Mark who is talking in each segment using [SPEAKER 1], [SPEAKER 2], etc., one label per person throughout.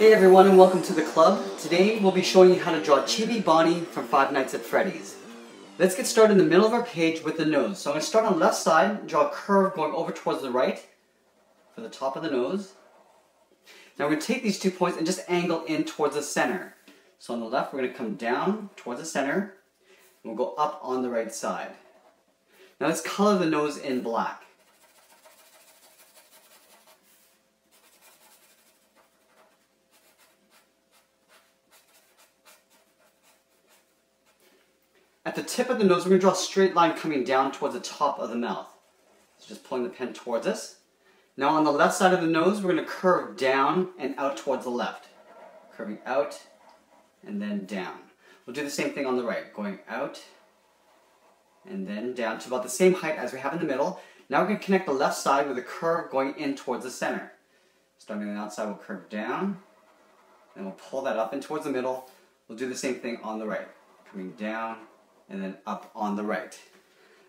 [SPEAKER 1] Hey everyone and welcome to the club. Today we'll be showing you how to draw Chibi Bonnie from Five Nights at Freddy's. Let's get started in the middle of our page with the nose. So I'm going to start on the left side, draw a curve going over towards the right for the top of the nose. Now we're going to take these two points and just angle in towards the center. So on the left we're going to come down towards the center and we'll go up on the right side. Now let's color the nose in black. At the tip of the nose, we're going to draw a straight line coming down towards the top of the mouth. So just pulling the pen towards us. Now on the left side of the nose, we're going to curve down and out towards the left. Curving out and then down. We'll do the same thing on the right, going out and then down to about the same height as we have in the middle. Now we're going to connect the left side with a curve going in towards the center. Starting on the outside, we'll curve down, and we'll pull that up and towards the middle. We'll do the same thing on the right, coming down and then up on the right.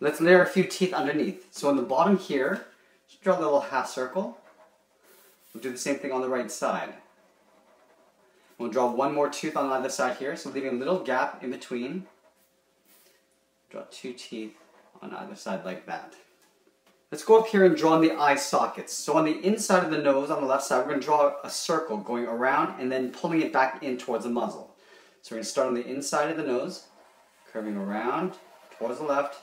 [SPEAKER 1] Let's layer a few teeth underneath. So on the bottom here, just draw a little half circle. We'll do the same thing on the right side. We'll draw one more tooth on the other side here, so leaving a little gap in between. Draw two teeth on either side like that. Let's go up here and draw in the eye sockets. So on the inside of the nose, on the left side, we're going to draw a circle going around and then pulling it back in towards the muzzle. So we're going to start on the inside of the nose, curving around towards the left,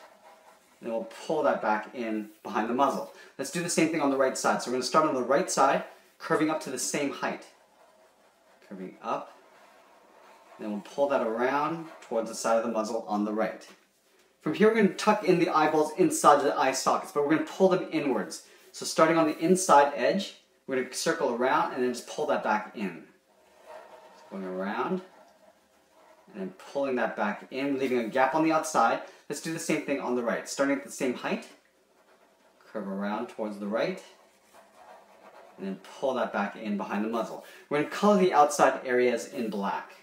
[SPEAKER 1] and then we'll pull that back in behind the muzzle. Let's do the same thing on the right side. So we're going to start on the right side, curving up to the same height. Curving up, then we'll pull that around towards the side of the muzzle on the right. From here, we're going to tuck in the eyeballs inside the eye sockets, but we're going to pull them inwards. So starting on the inside edge, we're going to circle around and then just pull that back in. going around and pulling that back in, leaving a gap on the outside. Let's do the same thing on the right. Starting at the same height, curve around towards the right, and then pull that back in behind the muzzle. We're going to color the outside areas in black.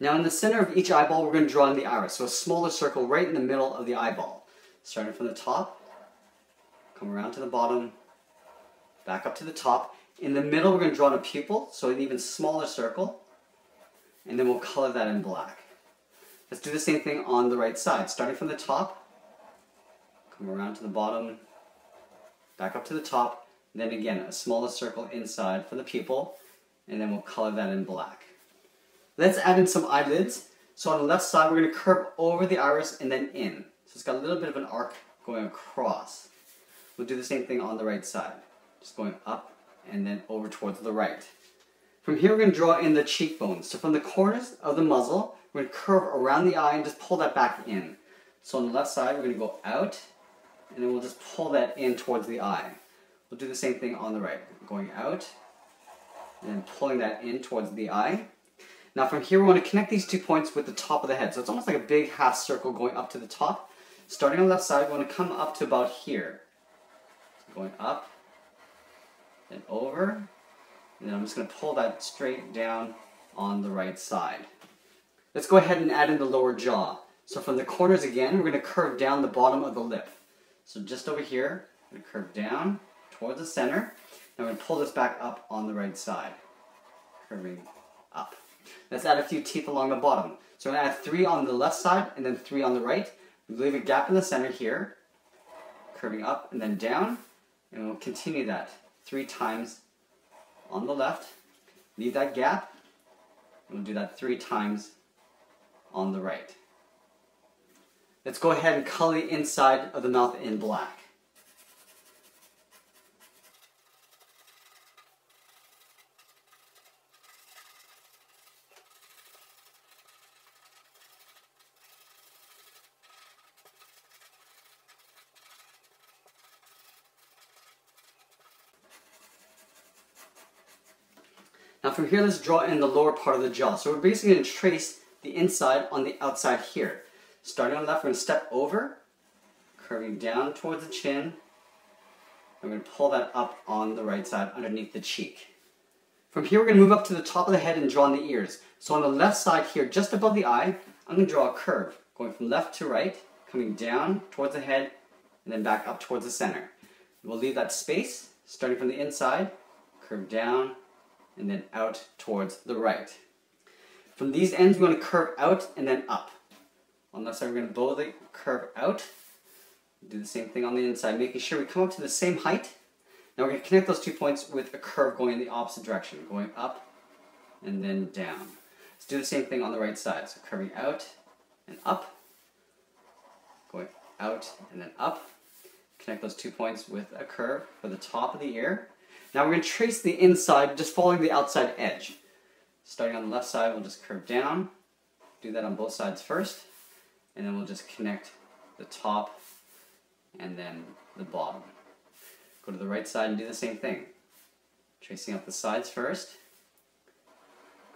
[SPEAKER 1] Now in the center of each eyeball, we're going to draw in the iris. So a smaller circle right in the middle of the eyeball. Starting from the top, come around to the bottom, back up to the top. In the middle, we're going to draw in a pupil, so an even smaller circle. And then we'll color that in black. Let's do the same thing on the right side. Starting from the top, come around to the bottom, back up to the top, then again a smaller circle inside for the pupil, and then we'll color that in black. Let's add in some eyelids. So on the left side, we're going to curve over the iris and then in. So it's got a little bit of an arc going across. We'll do the same thing on the right side. Just going up and then over towards the right. From here, we're going to draw in the cheekbones. So from the corners of the muzzle, we're going to curve around the eye and just pull that back in. So on the left side, we're going to go out, and then we'll just pull that in towards the eye. We'll do the same thing on the right. Going out, and pulling that in towards the eye. Now from here, we want to connect these two points with the top of the head. So it's almost like a big half circle going up to the top. Starting on the left side, we want to come up to about here. So going up, then over, and then I'm just going to pull that straight down on the right side. Let's go ahead and add in the lower jaw. So from the corners again, we're going to curve down the bottom of the lip. So just over here, I'm going to curve down towards the center. And I'm going to pull this back up on the right side, curving up. Let's add a few teeth along the bottom. So I'm to add three on the left side and then three on the right. Leave a gap in the center here, curving up and then down. And we'll continue that three times on the left. Leave that gap. And we'll do that three times on the right. Let's go ahead and color the inside of the mouth in black. Now from here, let's draw in the lower part of the jaw. So we're basically going to trace the inside on the outside here. Starting on the left, we're going to step over, curving down towards the chin, I'm going to pull that up on the right side underneath the cheek. From here, we're going to move up to the top of the head and draw in the ears. So on the left side here, just above the eye, I'm going to draw a curve, going from left to right, coming down towards the head, and then back up towards the center. We'll leave that space, starting from the inside, curve down, and then out towards the right. From these ends, we're going to curve out and then up. On the side, we're going to blow the curve out. Do the same thing on the inside, making sure we come up to the same height. Now we're going to connect those two points with a curve going in the opposite direction, going up and then down. Let's do the same thing on the right side. So curving out and up, going out and then up. Connect those two points with a curve for the top of the ear. Now we're going to trace the inside, just following the outside edge. Starting on the left side, we'll just curve down. Do that on both sides first. And then we'll just connect the top and then the bottom. Go to the right side and do the same thing. Tracing up the sides first,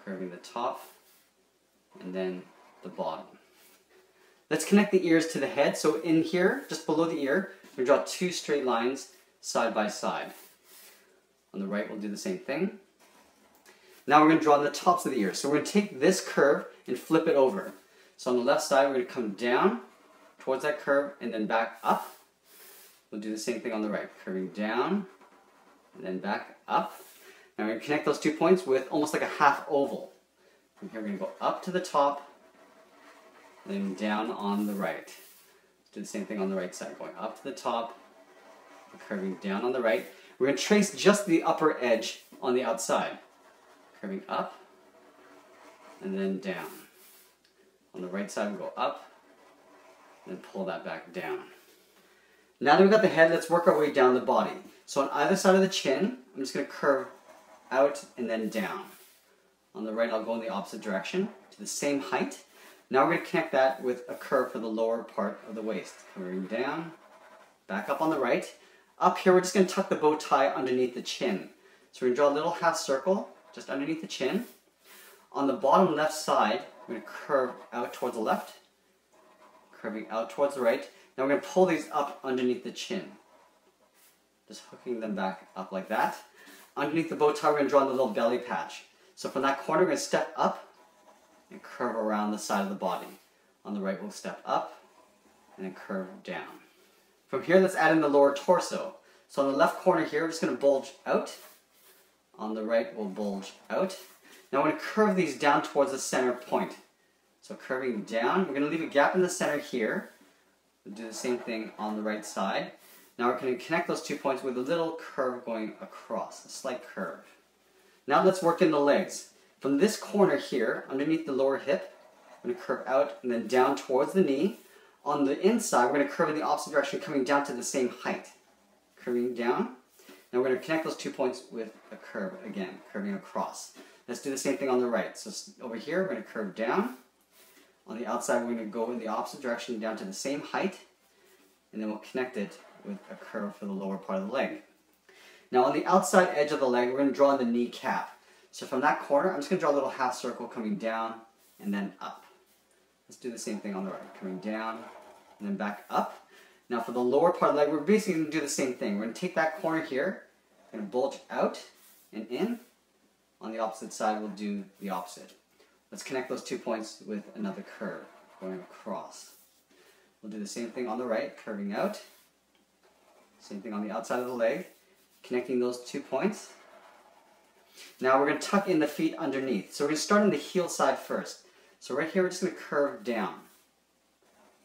[SPEAKER 1] curving the top, and then the bottom. Let's connect the ears to the head. So in here, just below the ear, we draw two straight lines side by side. On the right, we'll do the same thing. Now we're going to draw the tops of the ears. So we're going to take this curve and flip it over. So on the left side, we're going to come down towards that curve and then back up. We'll do the same thing on the right, curving down and then back up. Now we're going to connect those two points with almost like a half oval. From here, we're going to go up to the top, then down on the right. Do the same thing on the right side, going up to the top, curving down on the right. We're going to trace just the upper edge on the outside. Curving up, and then down. On the right side, we go up, and pull that back down. Now that we've got the head, let's work our way down the body. So on either side of the chin, I'm just going to curve out and then down. On the right, I'll go in the opposite direction to the same height. Now we're going to connect that with a curve for the lower part of the waist. Curving down, back up on the right. Up here, we're just going to tuck the bow tie underneath the chin. So we're to draw a little half circle just underneath the chin. On the bottom left side, we're to curve out towards the left, curving out towards the right. Now we're going to pull these up underneath the chin. Just hooking them back up like that. Underneath the bow tie, we're to draw the little belly patch. So from that corner, we're to step up and curve around the side of the body. On the right, we'll step up and then curve down. From here, let's add in the lower torso. So on the left corner here, we're just going to bulge out. On the right, we'll bulge out. Now we're going to curve these down towards the center point. So curving down, we're going to leave a gap in the center here. We'll do the same thing on the right side. Now we're going to connect those two points with a little curve going across, a slight curve. Now let's work in the legs. From this corner here, underneath the lower hip, I'm going to curve out and then down towards the knee. On the inside, we're going to curve in the opposite direction, coming down to the same height. Curving down. Now we're going to connect those two points with a curve again, curving across. Let's do the same thing on the right. So over here, we're going to curve down. On the outside, we're going to go in the opposite direction down to the same height, and then we'll connect it with a curve for the lower part of the leg. Now on the outside edge of the leg, we're going to draw the kneecap. So from that corner, I'm just going to draw a little half circle coming down and then up. Let's do the same thing on the right, coming down and then back up. Now for the lower part of the leg, we're basically going to do the same thing. We're going to take that corner here, going to bulge out and in. On the opposite side, we'll do the opposite. Let's connect those two points with another curve going across. We'll do the same thing on the right, curving out. Same thing on the outside of the leg, connecting those two points. Now we're going to tuck in the feet underneath. So we're going to start on the heel side first. So right here, we're just going to curve down.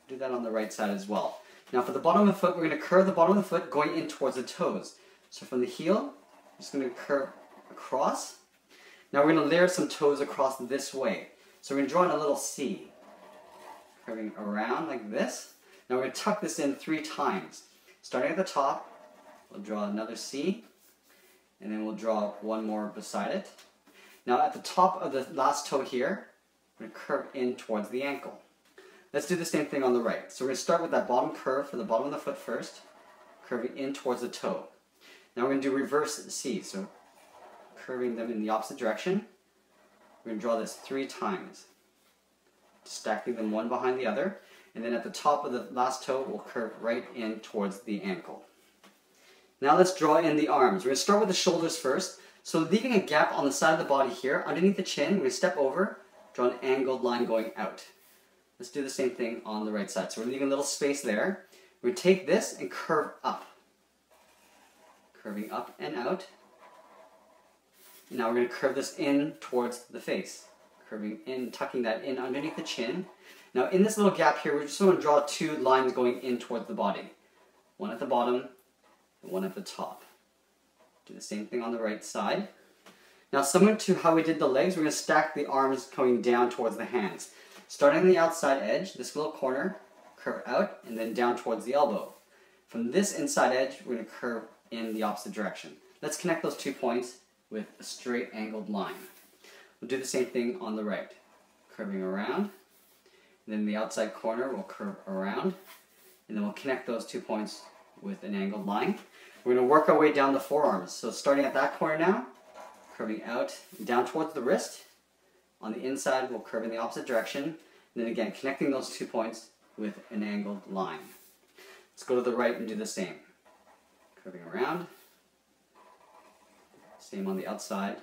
[SPEAKER 1] Do that on the right side as well. Now for the bottom of the foot, we're going to curve the bottom of the foot going in towards the toes. So from the heel, I'm just going to curve across. Now we're going to layer some toes across this way. So we're going to draw in a little C. Curving around like this. Now we're going to tuck this in three times. Starting at the top, we'll draw another C, and then we'll draw one more beside it. Now at the top of the last toe here, going to curve in towards the ankle. Let's do the same thing on the right. So we're going to start with that bottom curve for the bottom of the foot first, curving in towards the toe. Now we're going to do reverse C, so curving them in the opposite direction. We're going to draw this three times, stacking them one behind the other. And then at the top of the last toe, we'll curve right in towards the ankle. Now let's draw in the arms. We're going to start with the shoulders first. So leaving a gap on the side of the body here, underneath the chin, we're going to step over, draw an angled line going out. Let's do the same thing on the right side. So we're leaving a little space there. To take this and curve up. Curving up and out. Now we're going to curve this in towards the face. Curving in, tucking that in underneath the chin. Now in this little gap here, we're just going to draw two lines going in towards the body. One at the bottom and one at the top. Do the same thing on the right side. Now similar to how we did the legs, we're going to stack the arms coming down towards the hands. Starting on the outside edge, this little corner, curve out, and then down towards the elbow. From this inside edge, we're going to curve in the opposite direction. Let's connect those two points with a straight angled line. We'll do the same thing on the right. Curving around, and then the outside corner will curve around, and then we'll connect those two points with an angled line. We're going to work our way down the forearms. So starting at that corner now, curving out, down towards the wrist. On the inside, we'll curve in the opposite direction. And then again, connecting those two points with an angled line. Let's go to the right and do the same. Curving around. Same on the outside.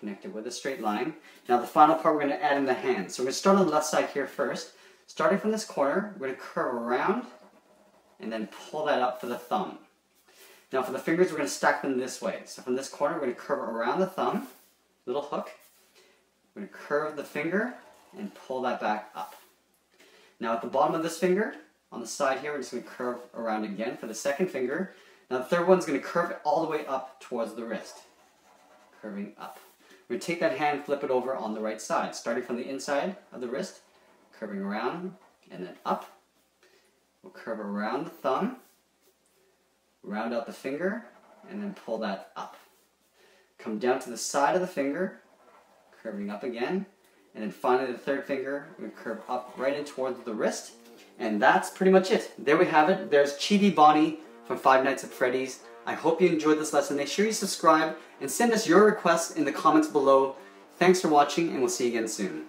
[SPEAKER 1] Connected with a straight line. Now the final part, we're going to add in the hands. So we're going to start on the left side here first. Starting from this corner, we're going to curve around and then pull that up for the thumb. Now for the fingers, we're going to stack them this way. So from this corner, we're going to curve around the thumb, little hook. We're going to curve the finger and pull that back up. Now at the bottom of this finger, on the side here, we're just going to curve around again for the second finger. Now the third one's going to curve it all the way up towards the wrist. Curving up. We're going to take that hand, flip it over on the right side, starting from the inside of the wrist, curving around, and then up. We'll curve around the thumb, round out the finger, and then pull that up. Come down to the side of the finger, curving up again, and then finally the third finger, we curve up right in towards the wrist, and that's pretty much it. There we have it. There's Chibi Bonnie from Five Nights at Freddy's. I hope you enjoyed this lesson. Make sure you subscribe and send us your requests in the comments below. Thanks for watching, and we'll see you again soon.